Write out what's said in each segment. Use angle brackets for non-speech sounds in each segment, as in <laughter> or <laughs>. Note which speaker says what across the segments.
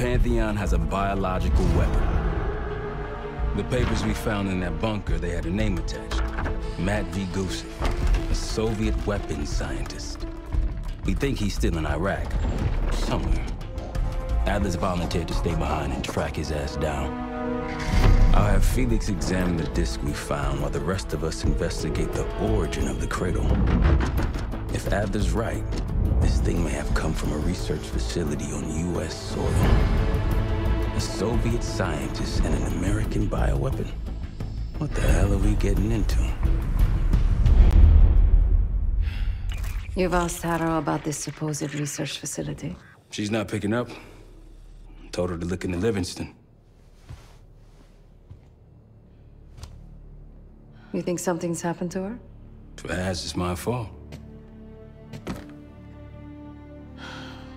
Speaker 1: Pantheon has a biological weapon. The papers we found in that bunker, they had a name attached. Matt V. Gusev, a Soviet weapons scientist. We think he's still in Iraq, somewhere. Adler's volunteered to stay behind and track his ass down. I'll have Felix examine the disk we found while the rest of us investigate the origin of the cradle. If Adler's right, this thing may have come from a research facility on U.S. soil. A Soviet scientist and an American bioweapon. What the hell are we getting into?
Speaker 2: You've asked Harrow about this supposed research facility.
Speaker 1: She's not picking up. Told her to look into Livingston.
Speaker 2: You think something's happened to her?
Speaker 1: If it has, it's my fault.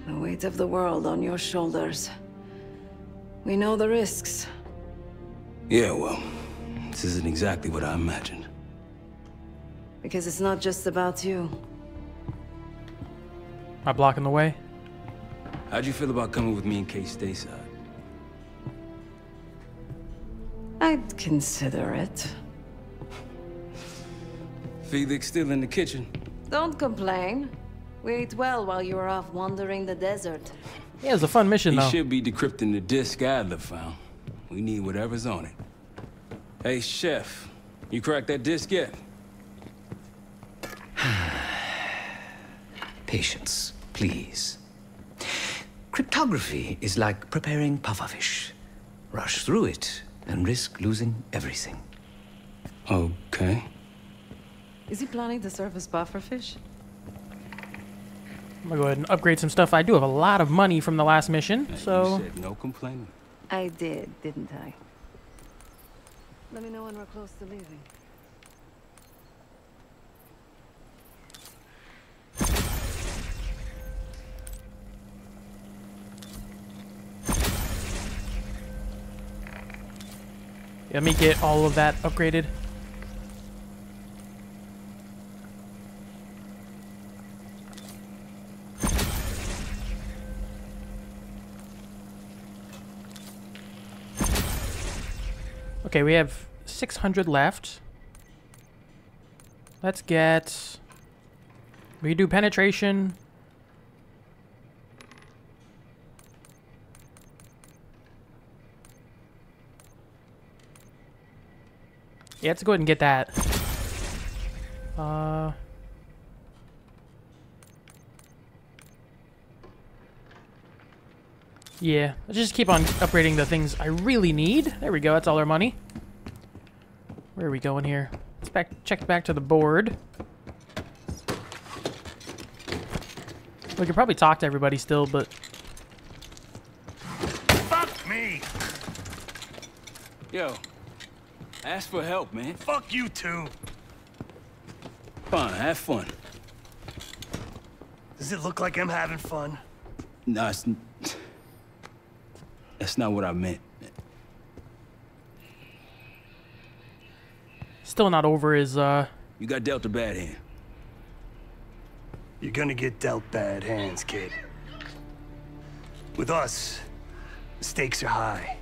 Speaker 2: The weight of the world on your shoulders. We know the risks.
Speaker 1: Yeah, well, this isn't exactly what I imagined.
Speaker 2: Because it's not just about you.
Speaker 3: Am I blocking the way?
Speaker 1: How'd you feel about coming with me in case stateside?
Speaker 2: I'd consider it.
Speaker 1: Felix still in the kitchen.
Speaker 2: Don't complain. We ate well while you were off wandering the desert.
Speaker 3: Yeah, it was a fun mission
Speaker 1: He
Speaker 3: though.
Speaker 1: should be decrypting the disk Adler found. We need whatever's on it. Hey, Chef, you cracked that disk yet? <sighs>
Speaker 4: Patience, please. Cryptography is like preparing pufferfish. Rush through it and risk losing everything.
Speaker 1: Okay.
Speaker 2: Is he planning to serve us pufferfish?
Speaker 3: I'm gonna go ahead and upgrade some stuff. I do have a lot of money from the last mission,
Speaker 1: You
Speaker 3: so
Speaker 1: said no complaining.
Speaker 2: I did, didn't I? Let me know when we're close to leaving.
Speaker 3: let me get all of that upgraded. Okay, we have 600 left. Let's get... We do penetration. Yeah, let's go ahead and get that. Uh... Yeah, let's just keep on upgrading the things I really need. There we go, that's all our money. Where are we going here? Let's back check back to the board. We could probably talk to everybody still, but
Speaker 5: Fuck me!
Speaker 1: Yo, ask for help, man.
Speaker 5: Fuck you too!
Speaker 1: Fine, have fun.
Speaker 5: Does it look like I'm having fun?
Speaker 1: No, it's... n- That's not what I meant.
Speaker 3: still not over his, uh...
Speaker 1: You got dealt a bad hand.
Speaker 5: You're gonna get dealt bad hands, kid. With us, the stakes are high.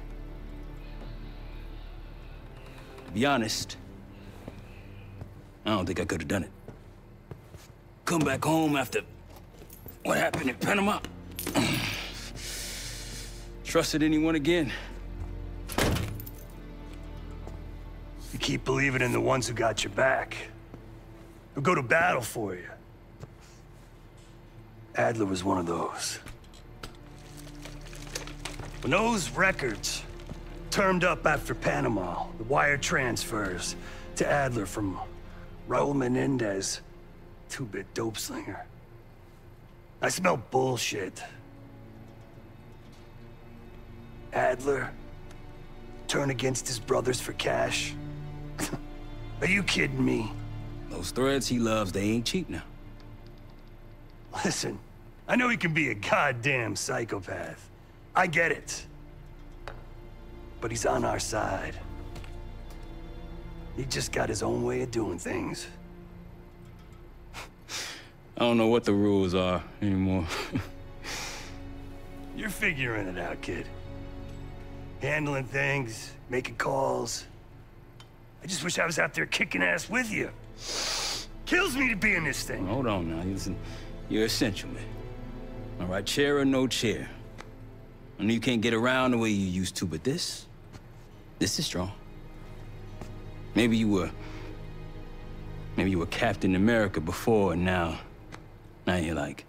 Speaker 1: To be honest, I don't think I could have done it. Come back home after what happened in Panama. <clears throat> Trusted anyone again?
Speaker 5: You keep believing in the ones who got your back. Who go to battle for you. Adler was one of those. When those records turned up after Panama, the wire transfers to Adler from Raul Menendez, two-bit dope slinger. I smell bullshit. Adler turn against his brothers for cash? <laughs> Are you kidding me?
Speaker 1: Those threads he loves, they ain't cheap now.
Speaker 5: Listen, I know he can be a goddamn psychopath. I get it. But he's on our side. He just got his own way of doing things. <laughs>
Speaker 1: I don't know what the rules are anymore. <laughs>
Speaker 5: You're figuring it out, kid. Handling things, making calls. I just wish I was out there kicking ass with you. Kills me to be in this thing.
Speaker 1: Hold on now. Listen, you're essential, man. All right, chair or no chair. I know you can't get around the way you used to, but this, this is strong. Maybe you were, maybe you were Captain America before, and now, now you're like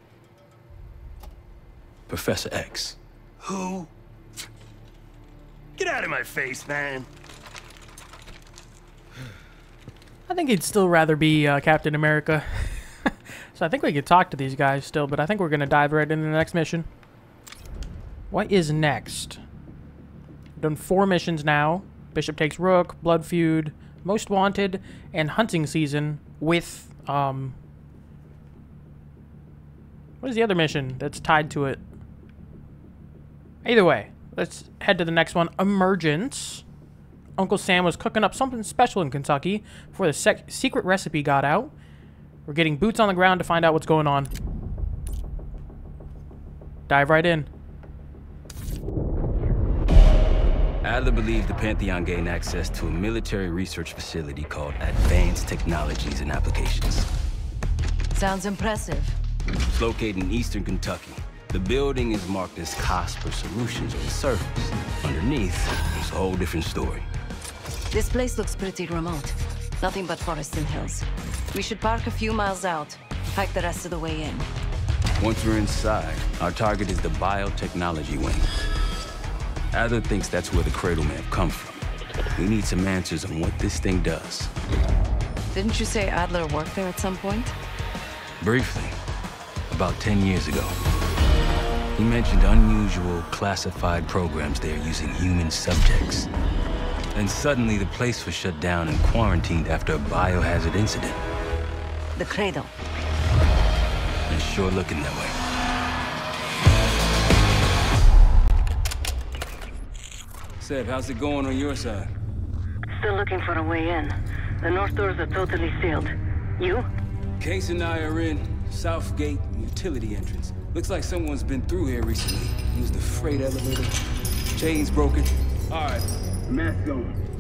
Speaker 1: Professor X.
Speaker 5: Who? Get out of my face, man.
Speaker 3: I think he'd still rather be uh, Captain America. <laughs> so I think we could talk to these guys still, but I think we're going to dive right into the next mission. What is next? done four missions now. Bishop takes Rook, Blood Feud, Most Wanted, and Hunting Season with, um... What is the other mission that's tied to it? Either way, let's head to the next one. Emergence. Uncle Sam was cooking up something special in Kentucky before the secret recipe got out. We're getting boots on the ground to find out what's going on. Dive right in.
Speaker 1: Adler believed the Pantheon gained access to a military research facility called Advanced Technologies and Applications.
Speaker 2: Sounds impressive.
Speaker 1: It's located in eastern Kentucky. The building is marked as Cosper Solutions on the surface. Underneath, it's a whole different story.
Speaker 2: This place looks pretty remote. Nothing but forests and hills. We should park a few miles out, hike the rest of the way in.
Speaker 1: Once we're inside, our target is the biotechnology wing. Adler thinks that's where the Cradle may have come from. We need some answers on what this thing does.
Speaker 2: Didn't you say Adler worked there at some point?
Speaker 1: Briefly. About 10 years ago. He mentioned unusual, classified programs there using human subjects. And suddenly the place was shut down and quarantined after a biohazard incident.
Speaker 2: The Cradle.
Speaker 1: It's sure looking that way. Sev, how's it going on your side?
Speaker 6: Still looking for a way in. The north doors are totally sealed. You?
Speaker 1: Case and I are in. South Gate, utility entrance. Looks like someone's been through here recently. Used the freight elevator. Chains broken. All right, Mask on.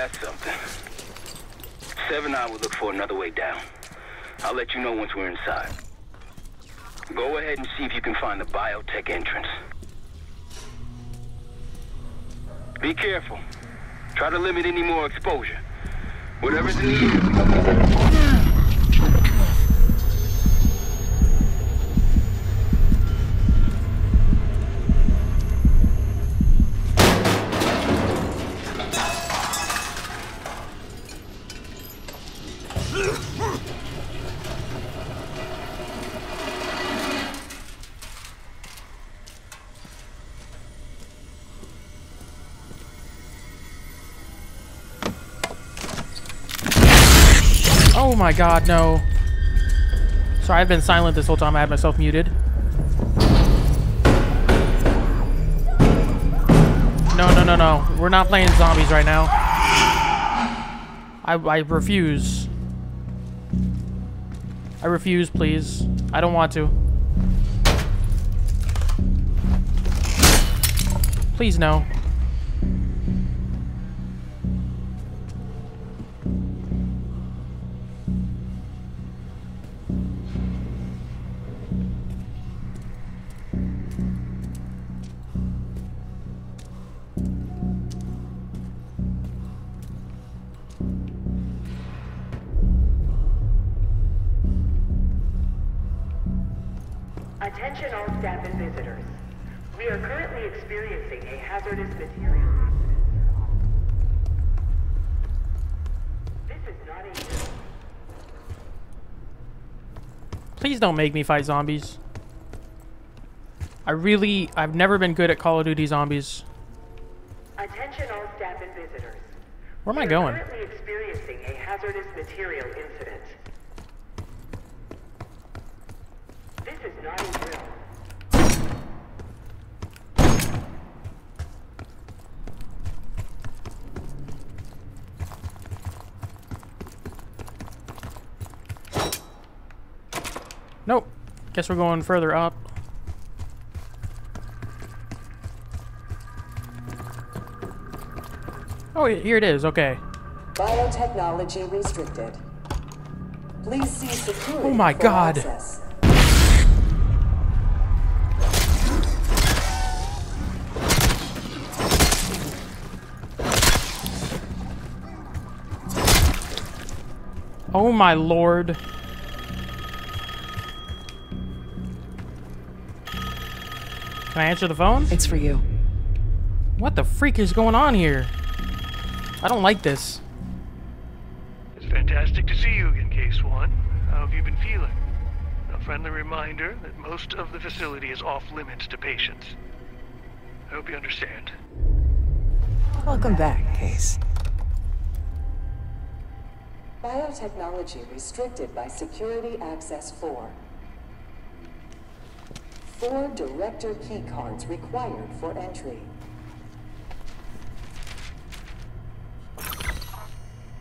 Speaker 1: That's something. Seven I will look for another way down. I'll let you know once we're inside. Go ahead and see if you can find the biotech entrance. Be careful. Try to limit any more exposure. Whatever's in the.
Speaker 3: My god, no. Sorry, I've been silent this whole time. I had myself muted. No, no, no, no. We're not playing zombies right now. I, I refuse. I refuse, please. I don't want to. Please, no. Please don't make me fight zombies. I really, I've never been good at Call of Duty zombies.
Speaker 7: Attention all staff and visitors.
Speaker 3: Where am I going?
Speaker 7: currently experiencing a hazardous material incident. This is not a drill.
Speaker 3: Nope. Guess we're going further up. Oh, here it is. Okay.
Speaker 8: Biotechnology restricted. Please see security.
Speaker 3: Oh my God.
Speaker 8: access.
Speaker 3: Oh my lord. Can I answer the phone?
Speaker 8: It's for you.
Speaker 3: What the freak is going on here? I don't like this.
Speaker 9: It's fantastic to see you again, Case One. How have you been feeling? A friendly reminder that most of the facility is off limits to patients. I hope you understand.
Speaker 8: Welcome back, Case. Biotechnology restricted by Security Access 4. Four director key cards required for entry.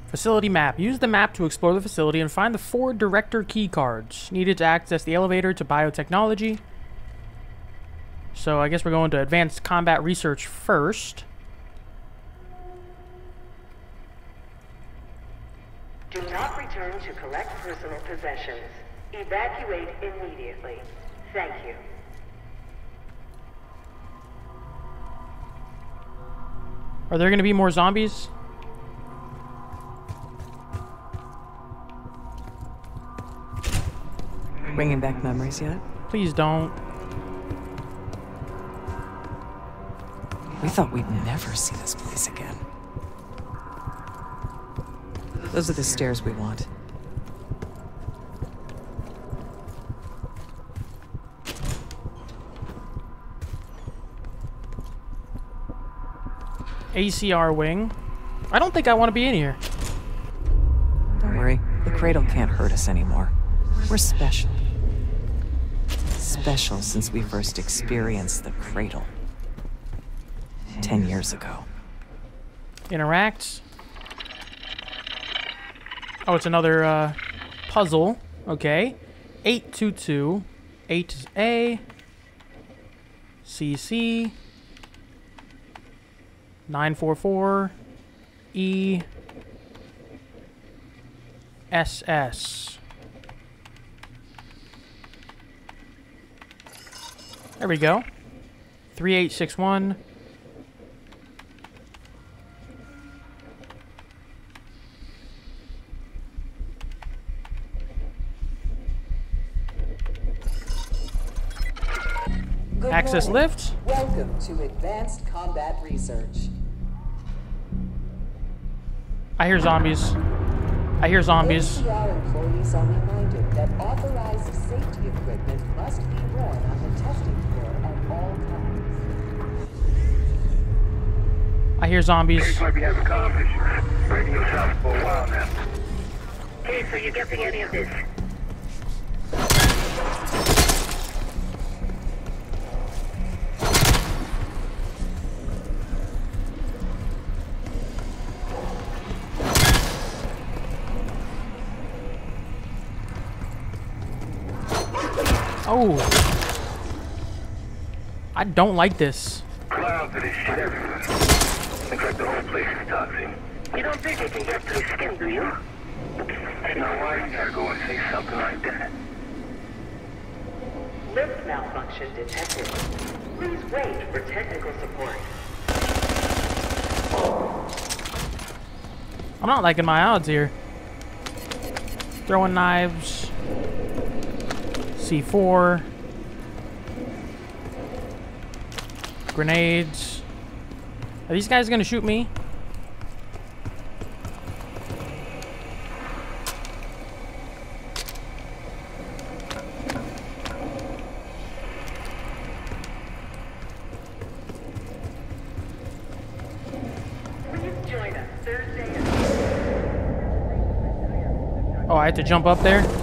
Speaker 3: Facility map. Use the map to explore the facility and find the four director key cards needed to access the elevator to biotechnology. So I guess we're going to advanced combat research first.
Speaker 7: Do not return to collect personal possessions. Evacuate immediately. Thank you.
Speaker 3: Are there going to be more zombies?
Speaker 8: Bringing back memories yet?
Speaker 3: Please don't.
Speaker 8: We thought we'd never see this place again. Those are the stairs we want.
Speaker 3: ACR wing. I don't think I want to be in here.
Speaker 8: Don't worry, the cradle can't hurt us anymore. We're special. Special since we first experienced the cradle. Ten years ago.
Speaker 3: Interact. Oh, it's another uh, puzzle. Okay. 822. 8 is A. CC. 944. E. SS. There we go. 3861.
Speaker 8: Good
Speaker 3: Access
Speaker 8: morning.
Speaker 3: lift.
Speaker 8: Welcome to Advanced Combat Research.
Speaker 3: I hear zombies. I hear zombies.
Speaker 8: ACR employees are reminded that authorized safety equipment must be worn on the testing floor at all times.
Speaker 3: I hear zombies.
Speaker 9: Might be having comm issues. Radio south for a while now.
Speaker 6: Okay, so you getting any of this?
Speaker 3: I don't like this.
Speaker 9: Clouds of this shit everywhere. Looks like the whole place is toxic.
Speaker 6: You don't think you can get through skin, do you?
Speaker 9: Now why you gotta go and say something like that?
Speaker 7: Lift malfunction detected. Please wait for technical support.
Speaker 3: I'm not liking my odds here. Throwing knives. C4. Grenades. Are these guys gonna shoot me? Oh, I have to jump up there?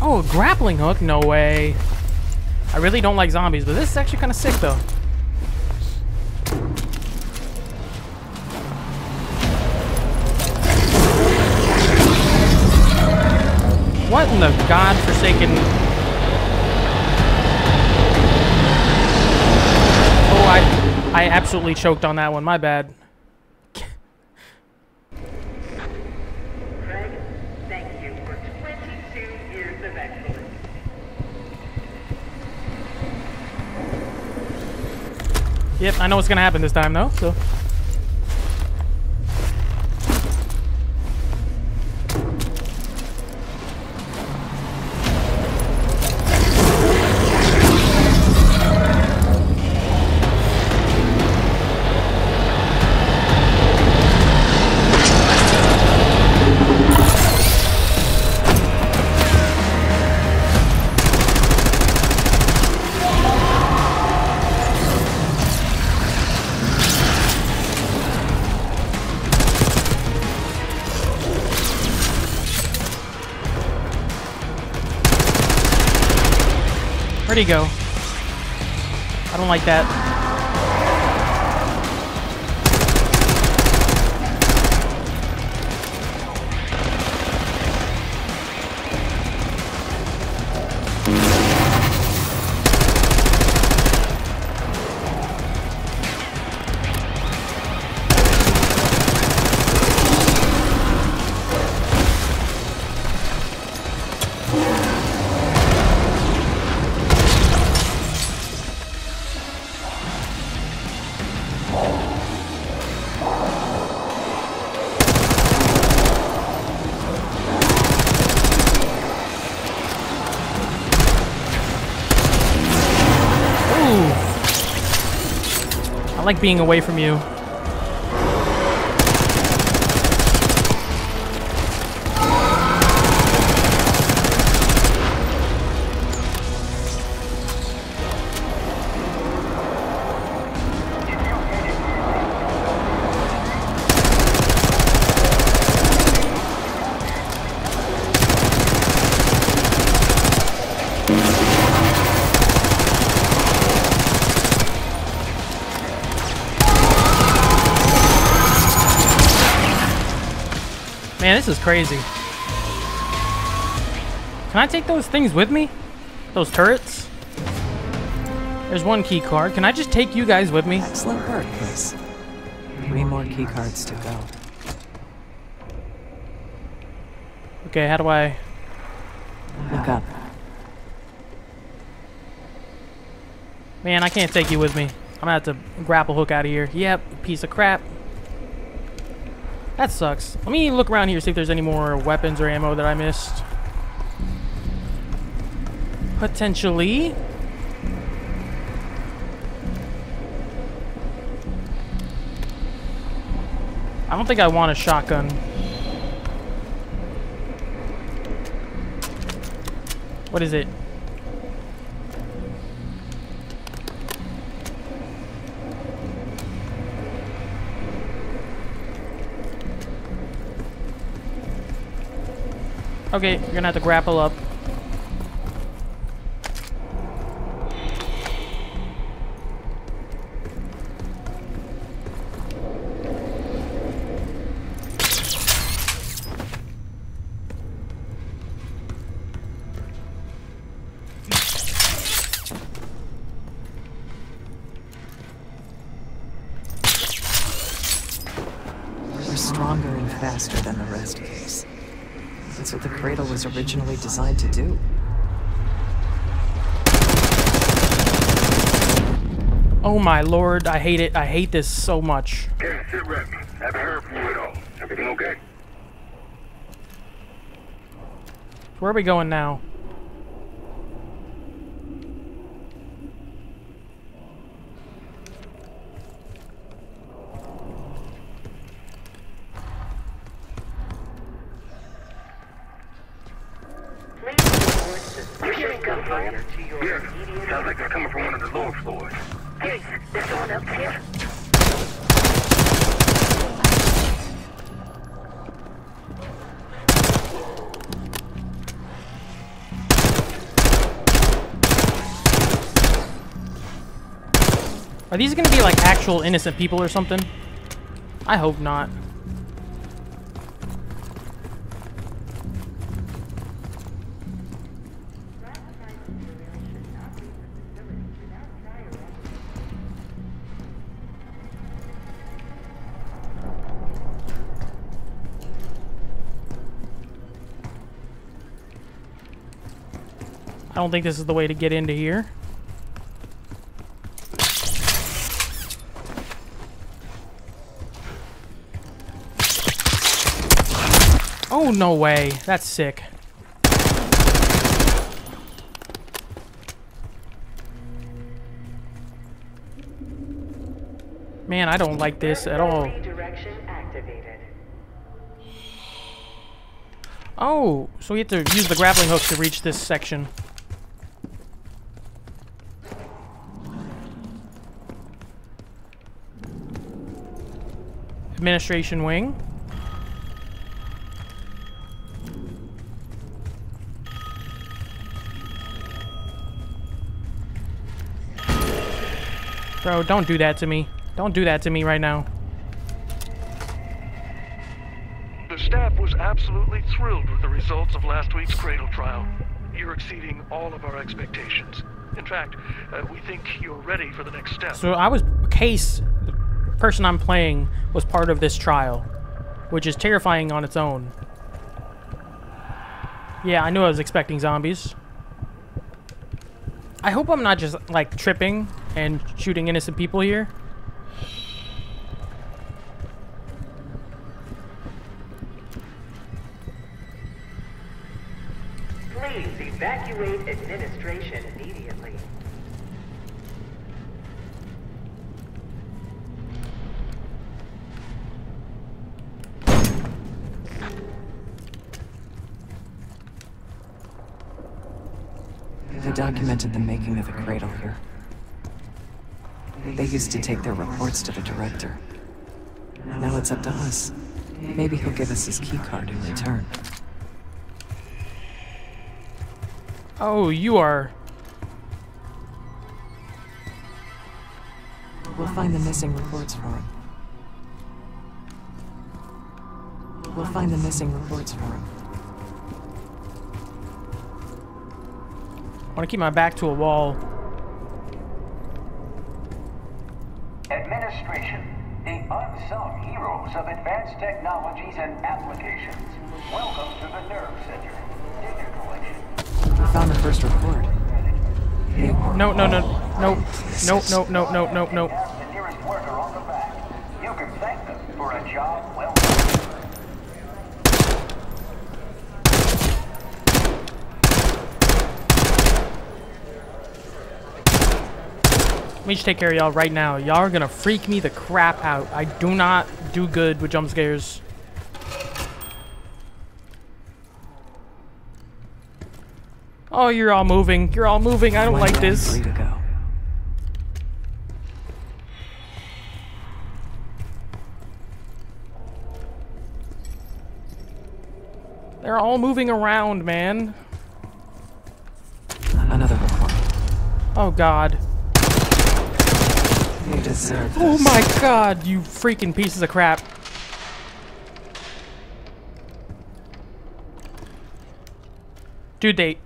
Speaker 3: Oh, a grappling hook? No way. I really don't like zombies, but this is actually kind of sick, though. What in the godforsaken... Oh, I, I absolutely choked on that one. My bad.
Speaker 7: Craig. Thank you for 22 years of excellence.
Speaker 3: Yep, I know what's gonna happen this time, though, so... Where'd he go? I don't like that. Like being away from you. This is crazy. Can I take those things with me? Those turrets? There's one key card. Can I just take you guys with me?
Speaker 8: Excellent work, Chris. Three more key cards to go.
Speaker 3: Okay, how do I...
Speaker 8: Look up.
Speaker 3: Man, I can't take you with me. I'm gonna have to grapple hook out of here. Yep, piece of crap. That sucks. Let me look around here, see if there's any more weapons or ammo that I missed. Potentially. I don't think I want a shotgun. What is it? Okay, you're gonna have to grapple up. My lord, I hate it. I hate this so much.
Speaker 10: Sit rep. Haven't heard from you at all. Everything okay?
Speaker 3: where are we going now? Actual innocent people or something? I hope not. I don't think this is the way to get into here. Oh, no way. That's sick. Man, I don't like this at all. Oh, so we have to use the grappling hook to reach this section. Administration wing. Bro, don't do that to me. Don't do that to me right now.
Speaker 9: The staff was absolutely thrilled with the results of last week's Cradle trial. You're exceeding all of our expectations. In fact, uh, we think you're ready for the next step.
Speaker 3: So I was Case, the person I'm playing, was part of this trial, which is terrifying on its own. Yeah, I knew I was expecting zombies. I hope I'm not just like tripping and shooting innocent people here.
Speaker 7: Please evacuate administration immediately.
Speaker 11: They documented the making of the cradle here. They used to take their reports to the director. Now it's up to us. Maybe he'll give us his keycard in return.
Speaker 3: Oh, you are.
Speaker 11: We'll find the missing reports for him. We'll find the missing reports for him.
Speaker 3: I want to keep my back to a wall.
Speaker 12: Administration, the unsung heroes of advanced technologies and applications. Welcome to the Nerve Center. Data collection.
Speaker 11: We found the first report.
Speaker 3: No, no, no, no, no, no, no, no, no, no.
Speaker 12: Ask the nearest worker on the back. You can thank them for a job well.
Speaker 3: Let me just take care of y'all right now. Y'all are gonna freak me the crap out. I do not do good with jump scares. Oh, you're all moving. You're all moving. I don't like this.
Speaker 11: Three to go.
Speaker 3: They're all moving around, man.
Speaker 11: Another report.
Speaker 3: Oh, God.
Speaker 11: You deserve oh, this.
Speaker 3: Oh, my God, you freaking pieces of crap. Due date.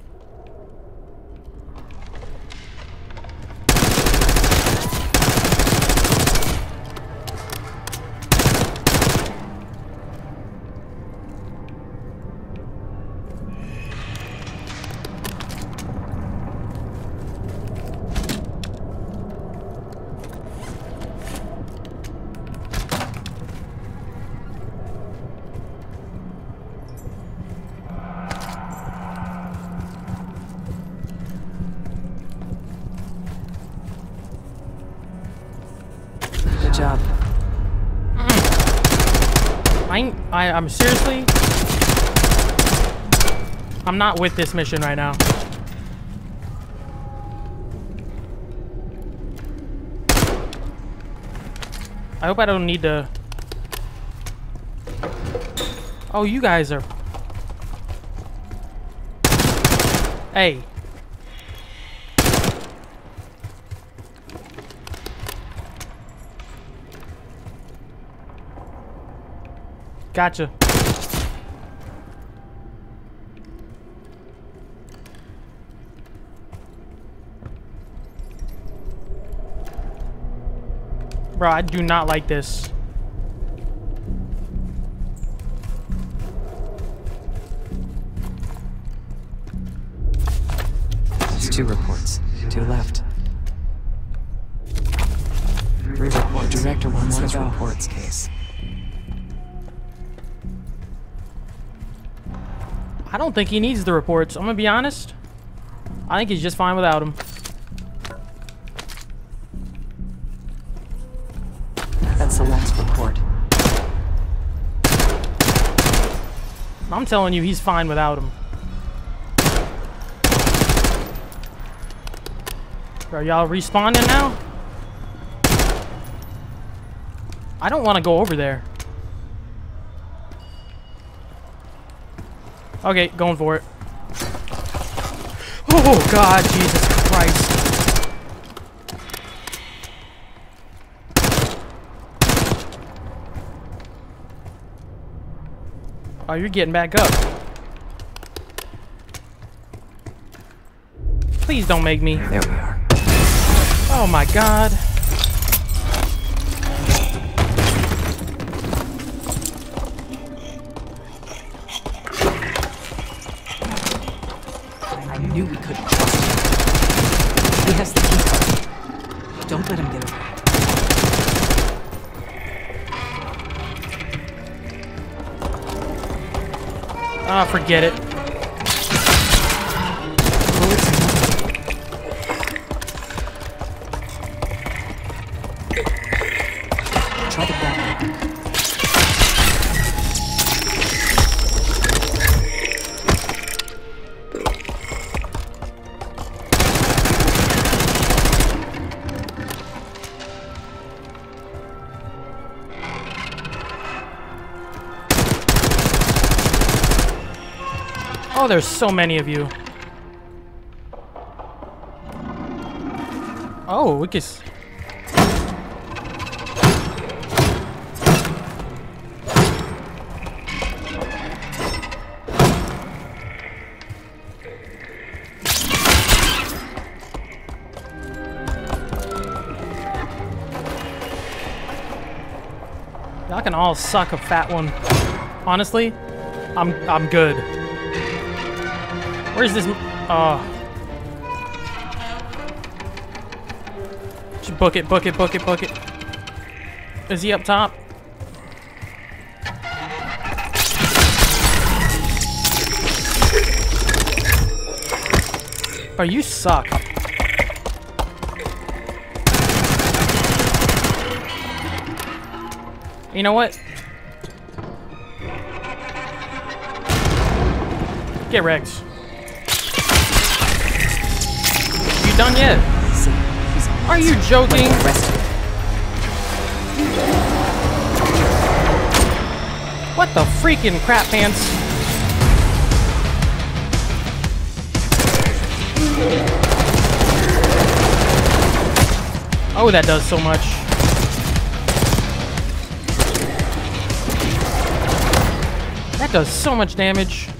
Speaker 3: I'm seriously I'm not with this mission right now. I hope I don't need to Oh, you guys are Hey. Gotcha. Bro, I do not like this.
Speaker 11: There's two reports. Two left. Three reports. Director wants those reports, case.
Speaker 3: I don't think he needs the reports. I'm gonna be honest. I think he's just fine without them.
Speaker 11: That's the last report.
Speaker 3: I'm telling you, he's fine without him. Are y'all respawning now? I don't want to go over there. Okay, going for it. Oh, God, Jesus Christ. Oh, you're getting back up. Please don't make me.
Speaker 11: There we are.
Speaker 3: Oh my god. Forget it. Oh, there's so many of you. Oh, we can. Y'all can all suck a fat one. Honestly, I'm I'm good. Where's this? Oh. Just book it, book it, book it, book it. Is he up top? Oh, you suck. You know what? Get wrecked. Done yet? Are you joking? What the freaking crap pants? Oh, that does so much. That does so much damage.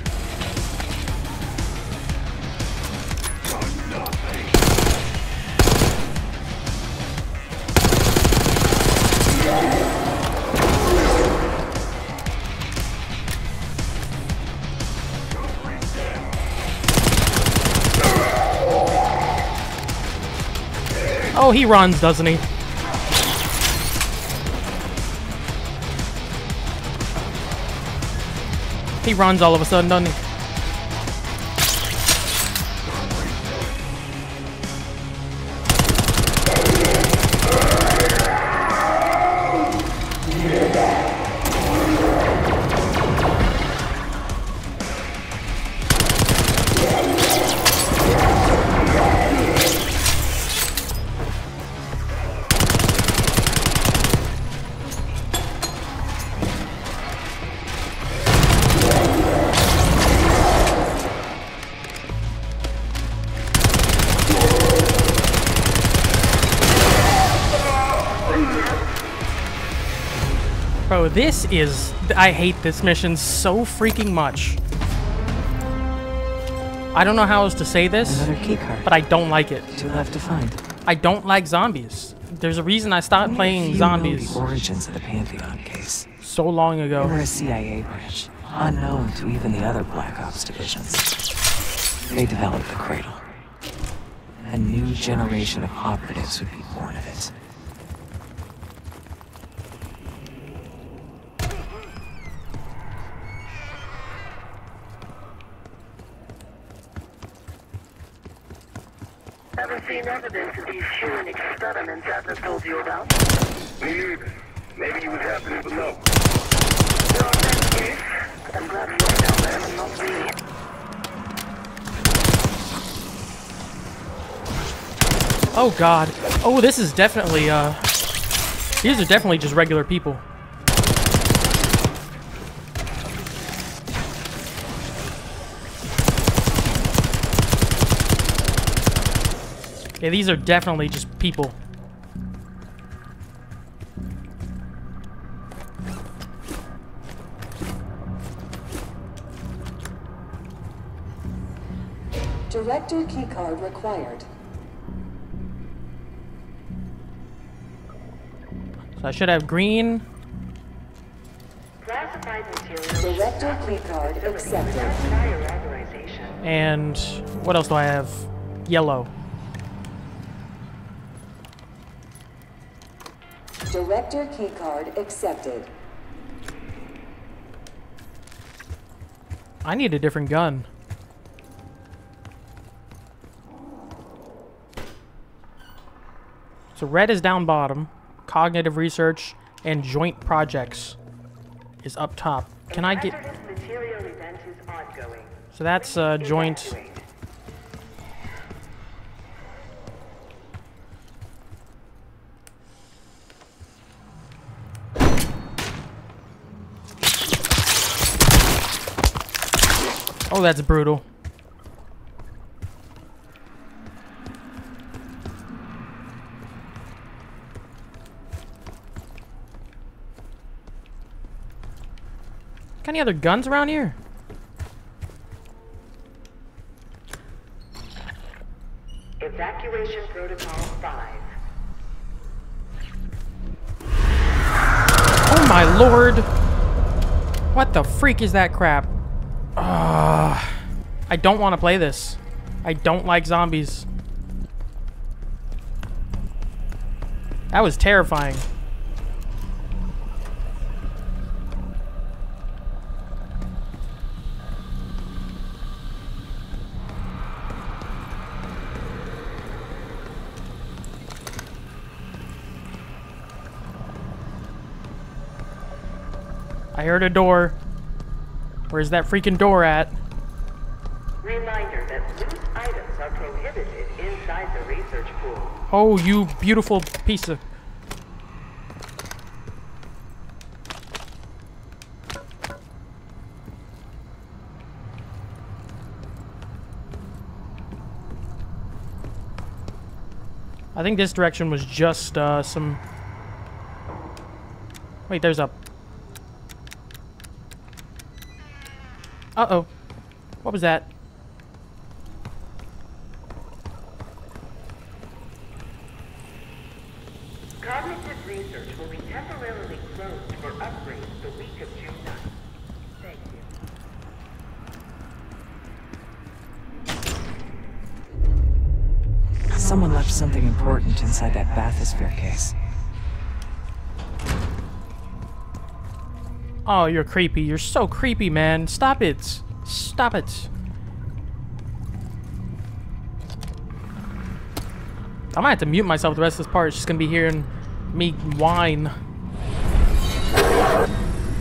Speaker 3: Oh, he runs, doesn't he? He runs all of a sudden, doesn't he? This is... I hate this mission so freaking much. I don't know how else to say this, but I don't like it.
Speaker 11: Two left to find.
Speaker 3: I don't like zombies. There's a reason I stopped
Speaker 11: Only
Speaker 3: playing zombies
Speaker 11: the origins of the Pantheon case.
Speaker 3: so long ago.
Speaker 11: were a CIA branch, unknown to even the other Black Ops divisions. They developed the Cradle. A new generation of operatives would be born of it.
Speaker 6: Ever seen evidence of these human experiments Adler told you about?
Speaker 13: Me neither. Maybe you would happen to know.
Speaker 6: Well, in that case, I'm glad you're down there and not me.
Speaker 3: Oh god. Oh, this is definitely, uh... These are definitely just regular people. Yeah, these are definitely just people.
Speaker 8: Director keycard required.
Speaker 3: So I should have green.
Speaker 7: Classified material.
Speaker 8: Director keycard accepted.
Speaker 3: And what else do I have? Yellow.
Speaker 8: Director keycard accepted.
Speaker 3: I need a different gun. So red is down bottom. Cognitive research and joint projects is up top. Can I get...
Speaker 7: Material event is ongoing.
Speaker 3: So that's uh, joint...
Speaker 7: Evacuate.
Speaker 3: Oh, that's brutal. Got any other guns around here?
Speaker 7: Evacuation protocol 5.
Speaker 3: Oh my lord! What the freak is that crap? Ah, I don't want to play this. I don't like zombies. That was terrifying. I heard a door. Where's that freaking door at?
Speaker 7: Reminder that loose items are prohibited inside the research pool.
Speaker 3: Oh, you beautiful piece of... I think this direction was just uh, some... Wait, there's a... Uh-oh. What was that? Oh, you're creepy. You're so creepy, man. Stop it. Stop it. I might have to mute myself the rest of this part. It's just gonna be hearing me whine.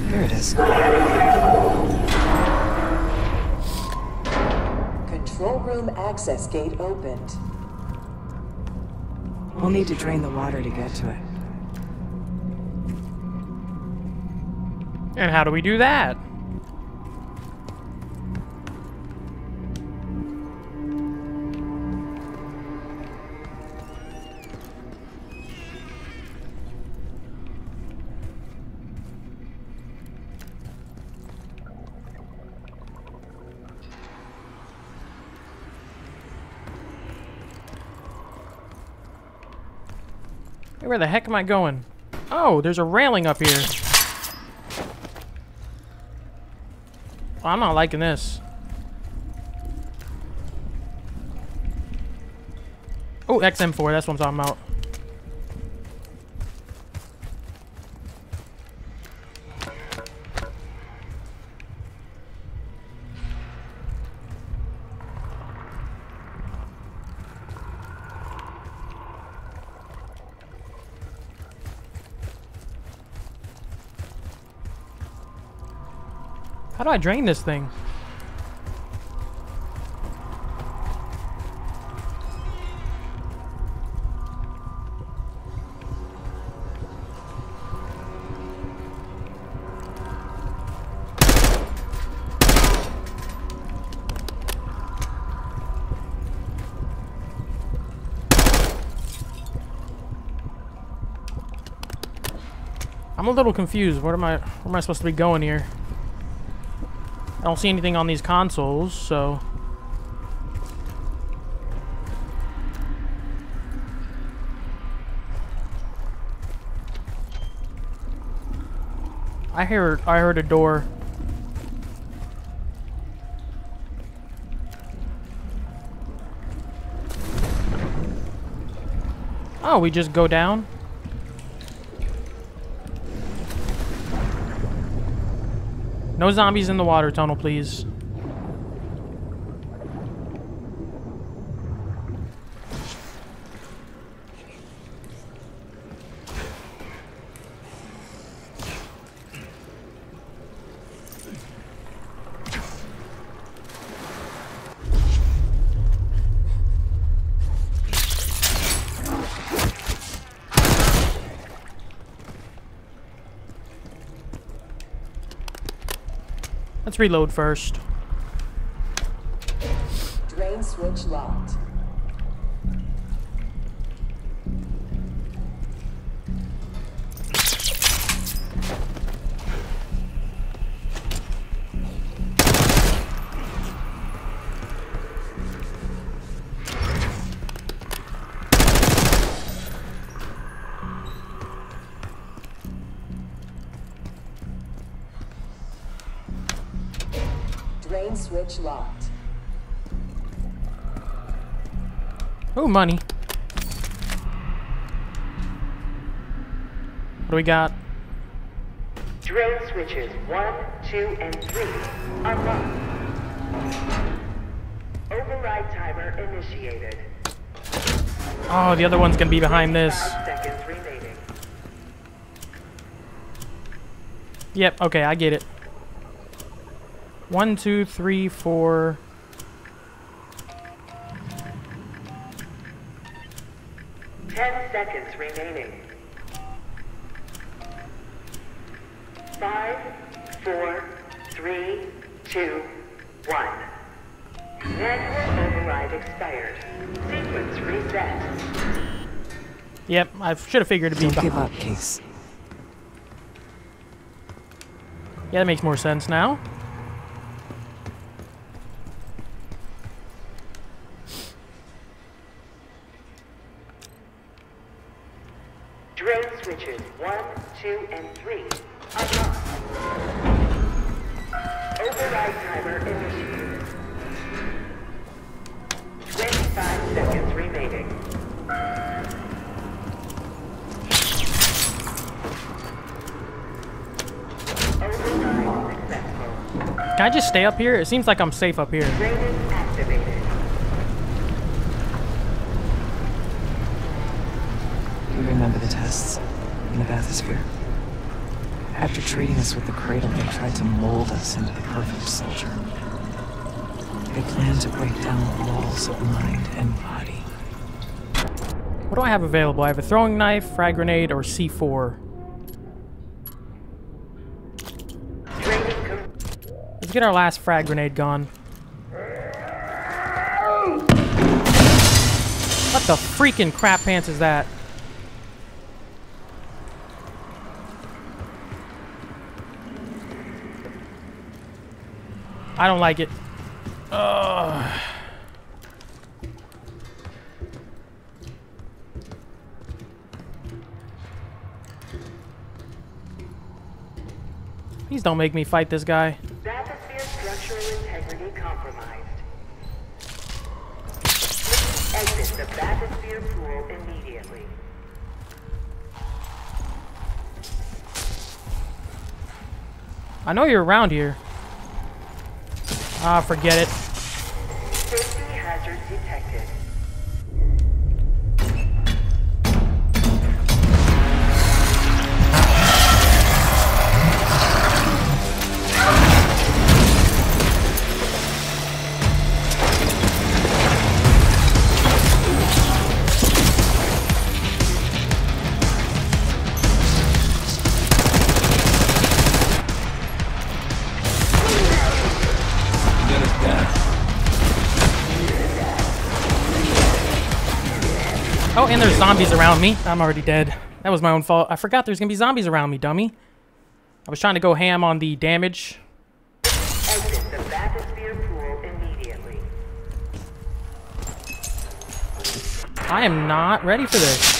Speaker 11: Here it is.
Speaker 8: Control room access gate opened.
Speaker 11: We'll need to drain the water to get to it.
Speaker 3: And how do we do that? Hey, where the heck am I going? Oh, there's a railing up here. I'm not liking this. Oh, XM4, that's what I'm talking about. How do I drain this thing? I'm a little confused. What am I where am I supposed to be going here? I don't see anything on these consoles, so I heard I heard a door. Oh, we just go down? No zombies in the water tunnel, please. Reload first. Money. What do we got?
Speaker 7: Drain switches 1, 2, and 3 unlocked. Override timer initiated.
Speaker 3: Oh, the other one's gonna be behind this.
Speaker 7: 5 seconds remaining.
Speaker 3: Yep, okay, I get it. One, two, three, four.
Speaker 7: Ten seconds remaining. Five, four, three, two, one. Manual override expired. Sequence reset.
Speaker 3: Yep, I should have figured it'd be
Speaker 11: Don't give
Speaker 3: behind.
Speaker 11: up, Case.
Speaker 3: Yeah, that makes more sense now. Stay up here? It seems like I'm safe up here.
Speaker 11: You remember the tests in the bathysphere? After treating us with the cradle, they tried to mold us into the perfect soldier. They planned to break down the walls of mind and body.
Speaker 3: What do I have available? I have a throwing knife, frag grenade, or C4. Let's get our last frag grenade gone. What the freaking crap pants is that? I don't like it. Ugh. Please don't make me fight this guy. I know you're around here. Ah, forget it. Zombies around me. I'm already dead. That was my own fault. I forgot there's gonna be zombies around me, dummy. I was trying to go ham on the damage.
Speaker 7: Exit the bathysphere pool immediately.
Speaker 3: I am not ready for this.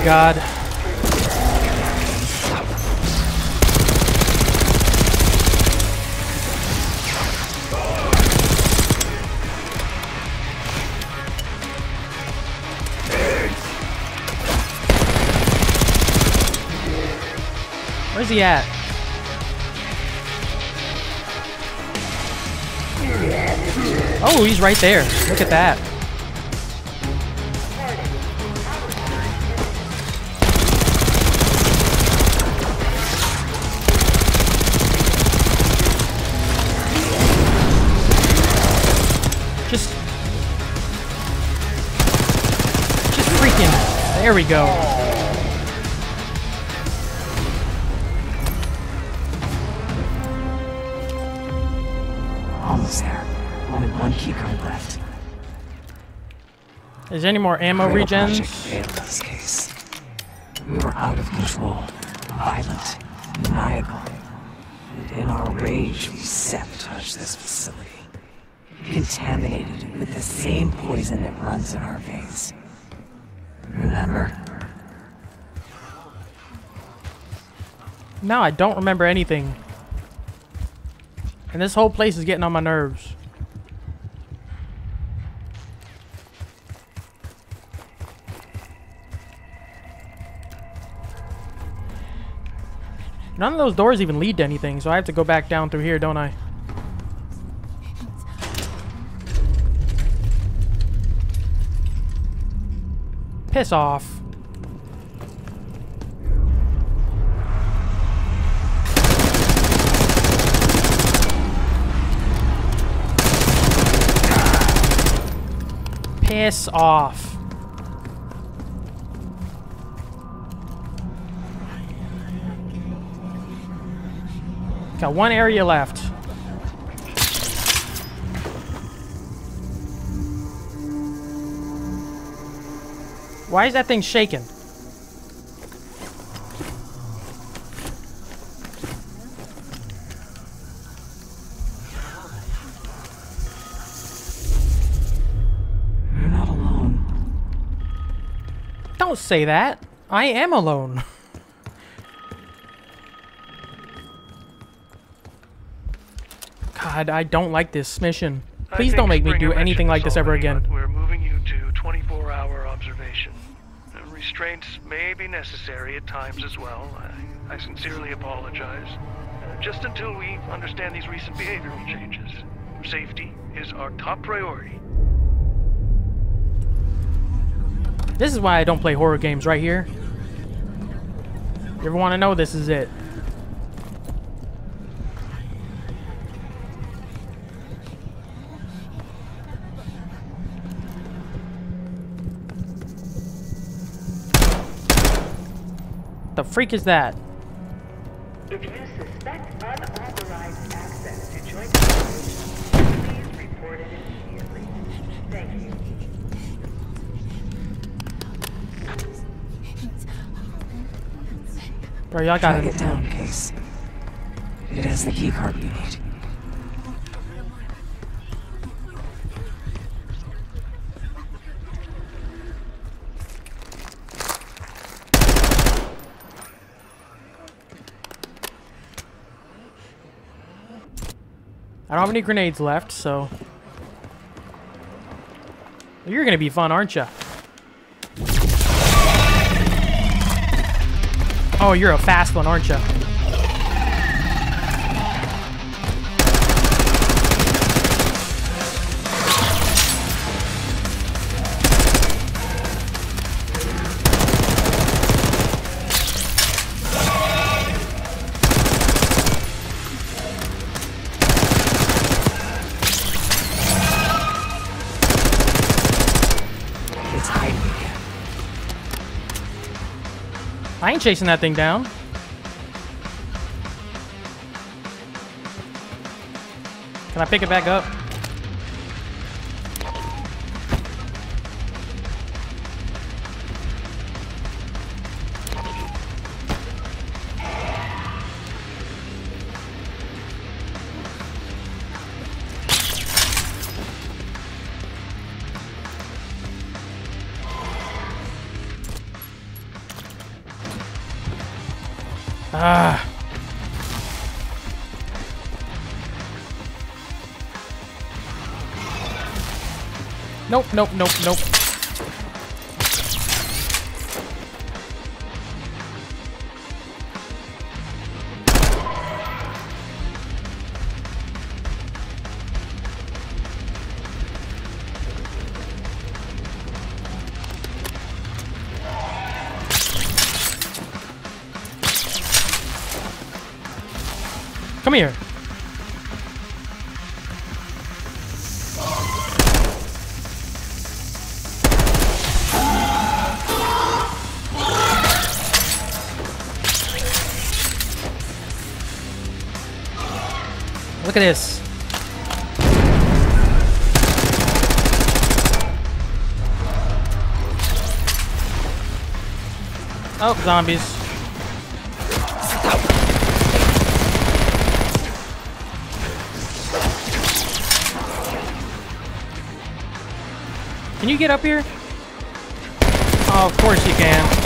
Speaker 3: Oh God. Where's he at? Oh, he's right there. Look at that. There we go.
Speaker 11: Almost there. Only one keycard left.
Speaker 3: Is there any more ammo
Speaker 11: Cradle
Speaker 3: regens?
Speaker 11: Failed this case. We were out of control, violent, maniacal. And in our rage, we sabotaged this facility. Contaminated with the same poison that runs in our veins. Remember?
Speaker 3: No, I don't remember anything. And this whole place is getting on my nerves. None of those doors even lead to anything, so I have to go back down through here, don't I? Piss off. Piss off. Got one area left. Why is that thing shaking? You're not alone. Don't say that. I am alone. <laughs> God, I don't like this mission. Please don't make me do anything like this ever again.
Speaker 9: Restraints may be necessary at times as well. I, I sincerely apologize. Uh, just until we understand these recent behavioral changes. Safety is our top priority.
Speaker 3: This is why I don't play horror games right here. You ever want to know, this is it. The freak is that?
Speaker 7: If you suspect unauthorized access to joint operations, please report it immediately. Thank you.
Speaker 3: Bro, y'all got
Speaker 11: Drag
Speaker 3: it.
Speaker 11: it down, Case. It has the keycard we need.
Speaker 3: I don't have any grenades left, so... You're gonna be fun, aren't you? Oh, you're a fast one, aren't you? I ain't chasing that thing down. Can I pick it back up? Nope, nope, nope. Come here. Look at this. Oh, zombies. Can you get up here? Oh, of course you can.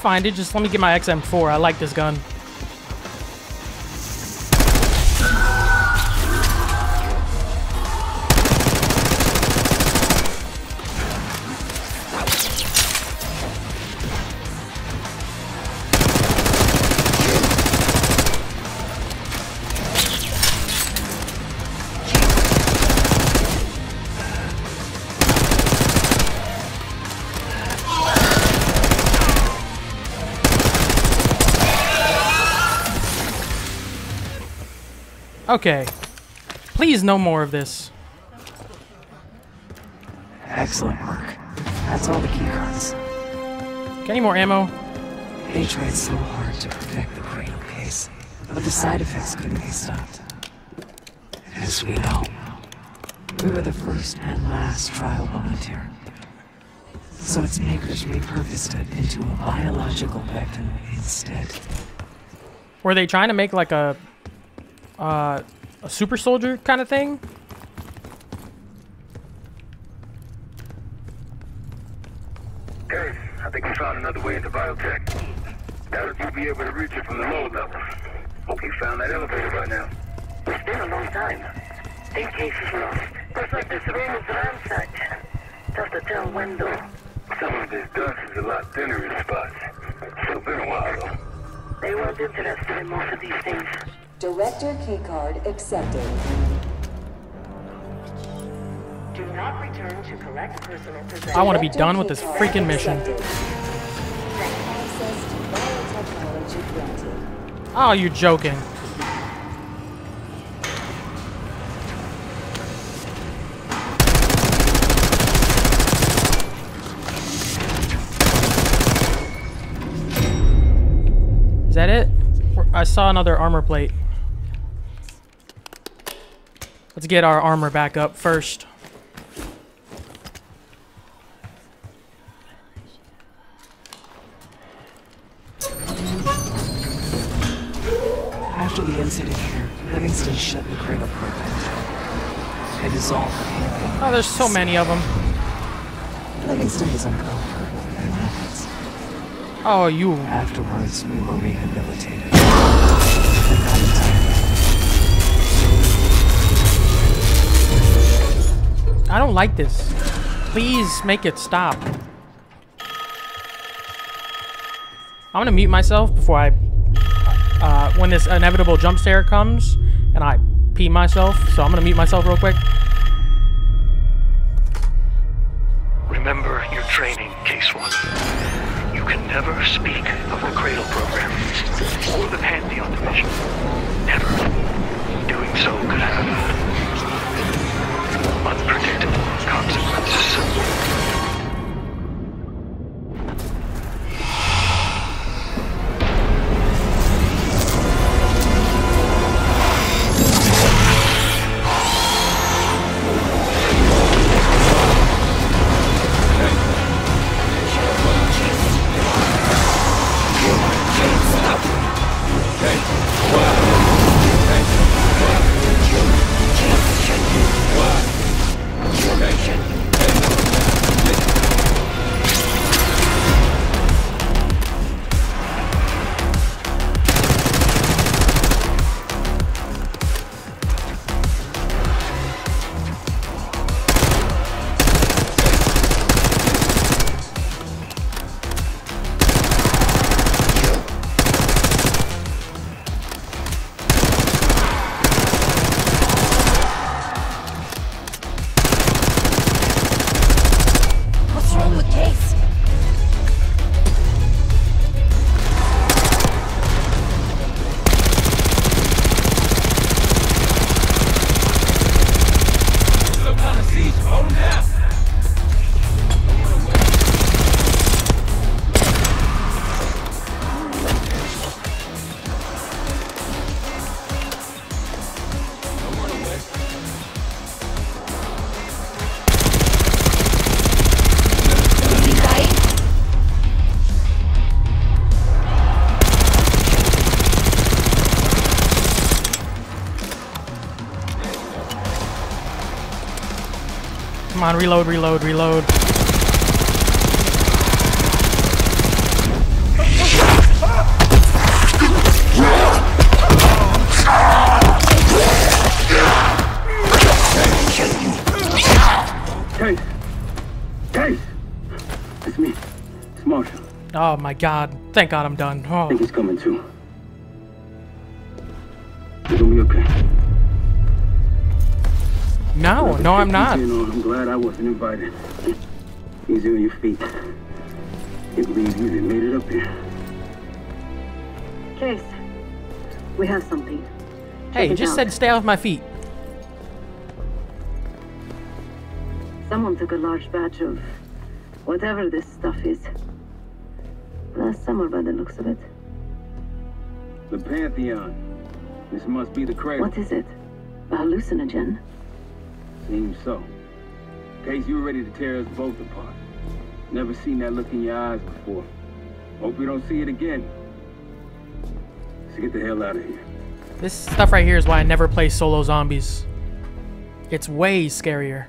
Speaker 11: Find it.
Speaker 3: Just let me get my XM4. I like this gun. Okay. Please, no more of this.
Speaker 11: Excellent work. That's all the keycards.
Speaker 3: Got any more ammo?
Speaker 11: They tried so hard to protect the cradle case, but the side effects couldn't be stopped. As we know, we were the first and last trial volunteer. So its makers repurposed it into a biological weapon instead.
Speaker 3: Were they trying to make like a uh, a super soldier kind of thing?
Speaker 13: Hey, I think we found another way into biotech. Doubt if you'll be able to reach it from the lower level. Hope you found that elevator by now.
Speaker 6: It's been a long time. In case is lost. Looks like this room is ransacked. Tough to tell when though.
Speaker 13: Some of this dust is a lot thinner in spots. Still been a while though.
Speaker 6: They weren't interested in most of these things.
Speaker 8: Director keycard accepted.
Speaker 7: Do not return to collect personal possessions.
Speaker 3: I want to be done with this freaking mission.
Speaker 8: Access to biotechnology granted.
Speaker 3: Oh, you're joking. Is that it? I saw another armor plate. Let's get our armor back up first.
Speaker 11: After the incident here, Livingston shut the cradle program. It dissolved the campaign.
Speaker 3: Oh, there's so many of them.
Speaker 11: Livingston in methods.
Speaker 3: Oh, you.
Speaker 11: Afterwards, we were rehabilitated.
Speaker 3: I don't like this. Please make it stop. I'm gonna mute myself before I, uh, when this inevitable jump scare comes and I pee myself. So I'm gonna mute myself real quick.
Speaker 9: Remember your training, Case One. You can never speak of the Cradle Program or the Pantheon Division. Never. Doing so could have unpredictable consequences.
Speaker 3: On, reload, reload, reload.
Speaker 13: Case! Case! It's me. It's Marshall.
Speaker 3: Oh my god. Thank god I'm done. Oh.
Speaker 13: I
Speaker 3: Oh.
Speaker 13: think he's coming too.
Speaker 3: No, no I'm not.
Speaker 13: You know, I'm glad I wasn't invited. Easy on your feet. Can't believe you even made it up here.
Speaker 6: Case, we have something.
Speaker 3: Hey,
Speaker 6: Check it
Speaker 3: just
Speaker 6: out.
Speaker 3: said stay off my feet.
Speaker 6: Someone took a large batch of whatever this stuff is.
Speaker 2: Last summer by the looks of it.
Speaker 1: The Pantheon. This must be the cradle.
Speaker 2: What is it? A hallucinogen?
Speaker 1: Seems so. Case you were ready to tear us both apart. Never seen that look in your eyes before. Hope we don't see it again. Let's get the hell out of here.
Speaker 3: This stuff right here is why I never play solo zombies. It's way scarier.